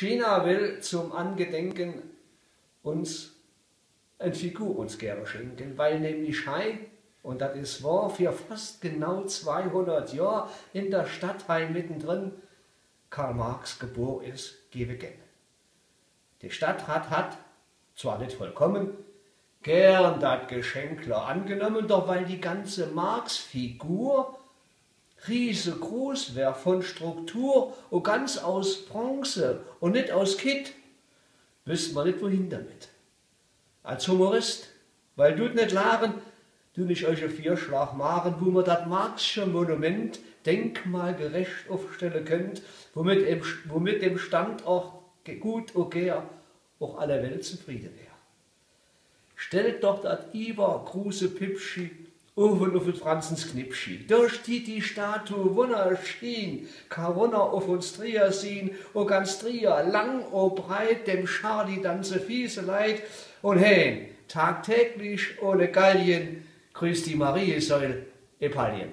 China will zum Angedenken uns eine Figur uns gerne schenken, weil nämlich Hai, und das ist wahr, für fast genau 200 Jahre in der Stadt Hai mittendrin Karl Marx geboren ist, gebe gern. Die Stadtrat hat, zwar nicht vollkommen, gern das Geschenkler angenommen, doch weil die ganze Marx-Figur riesengroß wäre von Struktur und ganz aus Bronze und nicht aus Kit, wüsste man nicht wohin damit. Als Humorist, weil du nicht lachen, du nicht euch ein Vierschlag machen, wo man das Marxische Monument denkmalgerecht aufstellen könnt, womit, im, womit dem Standort gut okay auch alle Welt zufrieden wäre. Stellt doch das Iber große Pipschi oben auf den Franzens Knipschi. Da steht die Statue wunderschön, kann runter auf uns Trier sehen, o ganz Trier, lang o breit, dem Charlie dann so fiese Leid. Und hey, tagtäglich ohne Gallien, grüßt die Marie Säul, Epalien.